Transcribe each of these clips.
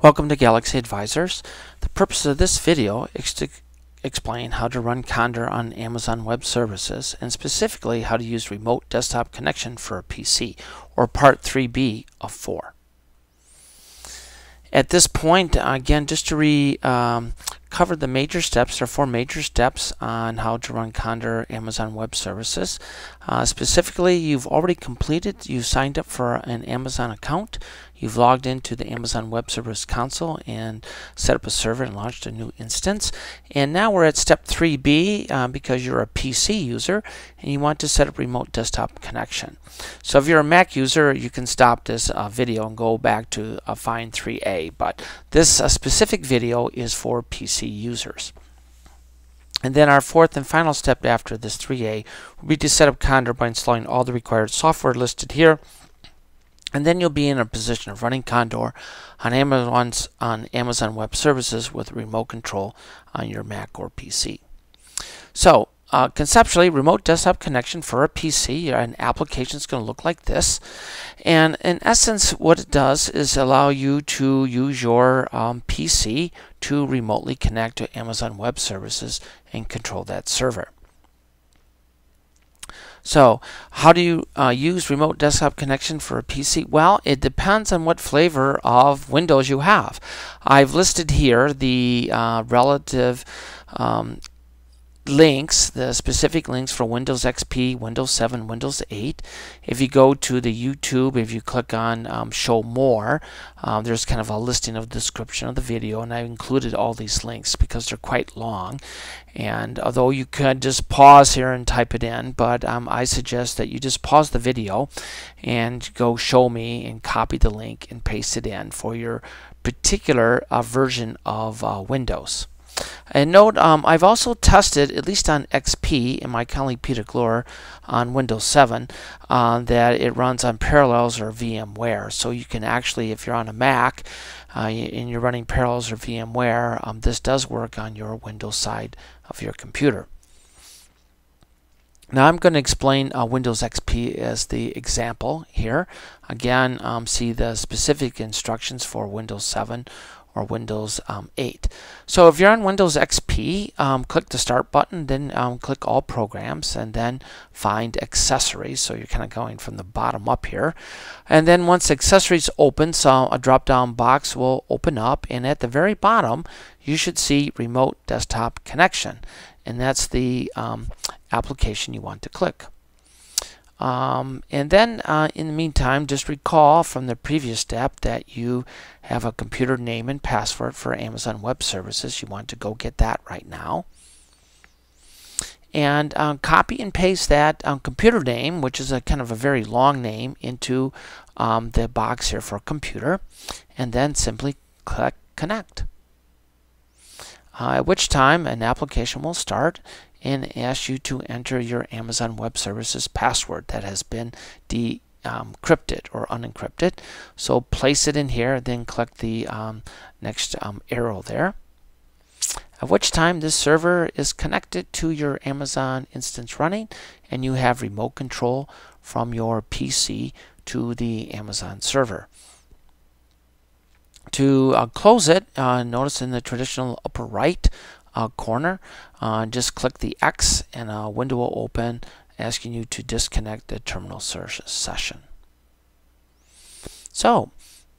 Welcome to Galaxy Advisors. The purpose of this video is to explain how to run Condor on Amazon Web Services and specifically how to use remote desktop connection for a PC or part 3B of 4. At this point, again, just to re um, cover the major steps, there are four major steps on how to run Condor Amazon Web Services. Uh, specifically, you've already completed, you've signed up for an Amazon account, You've logged into the Amazon Web Service console and set up a server and launched a new instance. And now we're at step 3B uh, because you're a PC user and you want to set up remote desktop connection. So if you're a Mac user, you can stop this uh, video and go back to uh, Find 3A. But this uh, specific video is for PC users. And then our fourth and final step after this 3A will be to set up Condor by installing all the required software listed here and then you'll be in a position of running Condor on Amazon's on Amazon Web Services with remote control on your Mac or PC. So uh, conceptually, remote desktop connection for a PC, an application is going to look like this. And in essence, what it does is allow you to use your um, PC to remotely connect to Amazon Web Services and control that server. So, how do you uh, use remote desktop connection for a PC? Well, it depends on what flavor of Windows you have. I've listed here the uh, relative um, links, the specific links for Windows XP, Windows 7, Windows 8. If you go to the YouTube, if you click on um, Show More, um, there's kind of a listing of description of the video, and I've included all these links because they're quite long. And although you could just pause here and type it in, but um, I suggest that you just pause the video and go Show Me and copy the link and paste it in for your particular uh, version of uh, Windows. And note, um, I've also tested, at least on XP, and my colleague Peter Gloor on Windows 7, uh, that it runs on Parallels or VMware. So you can actually, if you're on a Mac uh, and you're running Parallels or VMware, um, this does work on your Windows side of your computer. Now I'm going to explain uh, Windows XP as the example here. Again, um, see the specific instructions for Windows 7 or Windows um, 8. So if you're on Windows XP, um, click the Start button, then um, click All Programs, and then find Accessories. So you're kind of going from the bottom up here. And then once Accessories opens, so a drop-down box will open up, and at the very bottom, you should see Remote Desktop Connection. And that's the um, application you want to click. Um, and then uh, in the meantime, just recall from the previous step that you have a computer name and password for Amazon Web Services. You want to go get that right now. And um, copy and paste that um, computer name, which is a kind of a very long name, into um, the box here for computer. And then simply click connect. Uh, at which time an application will start and ask you to enter your Amazon Web Services password that has been decrypted um, or unencrypted. So place it in here, then click the um, next um, arrow there. At which time this server is connected to your Amazon instance running and you have remote control from your PC to the Amazon server. To uh, close it, uh, notice in the traditional upper right uh, corner, uh, just click the X and a window will open asking you to disconnect the terminal search session. So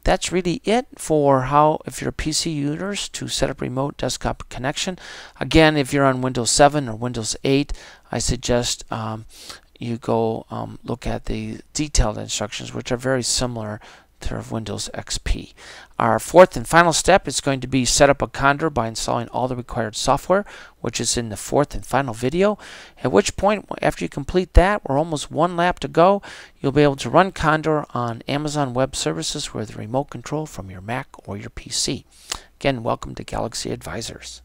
that's really it for how, if you're a PC users, to set up remote desktop connection. Again, if you're on Windows 7 or Windows 8, I suggest um, you go um, look at the detailed instructions, which are very similar of Windows XP. Our fourth and final step is going to be set up a Condor by installing all the required software, which is in the fourth and final video. At which point, after you complete that, we're almost one lap to go. You'll be able to run Condor on Amazon Web Services with remote control from your Mac or your PC. Again, welcome to Galaxy Advisors.